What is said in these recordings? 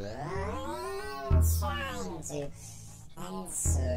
I'm trying to answer.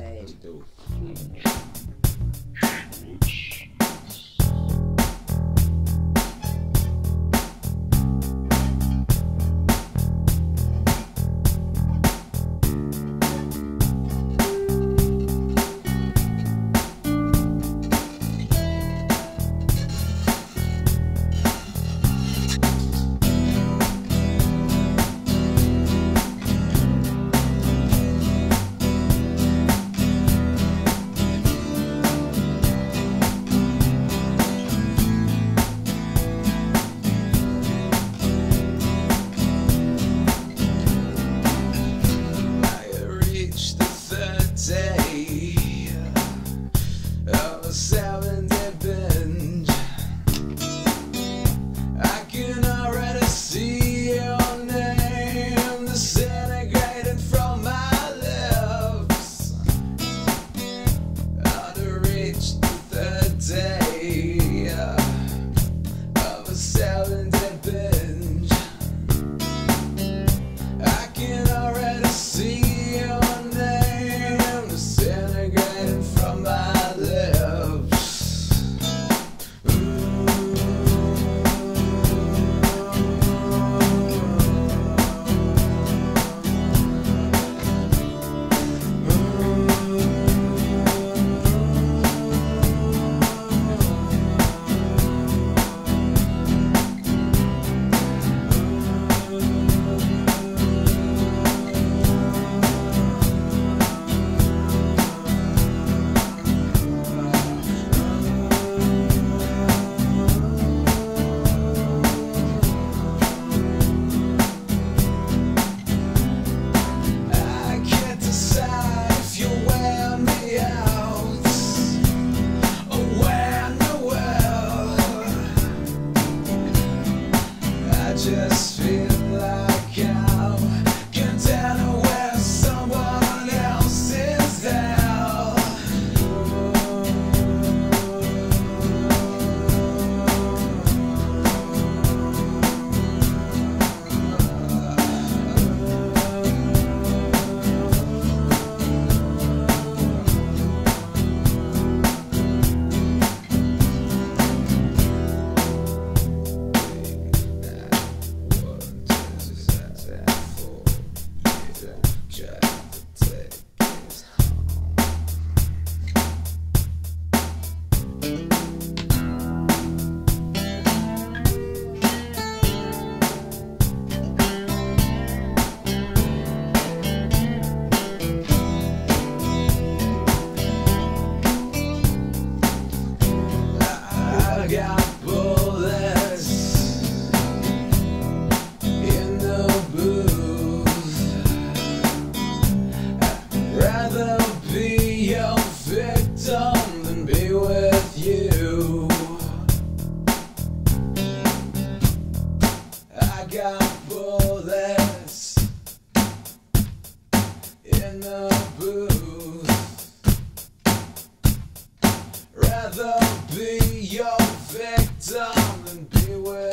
Rather be your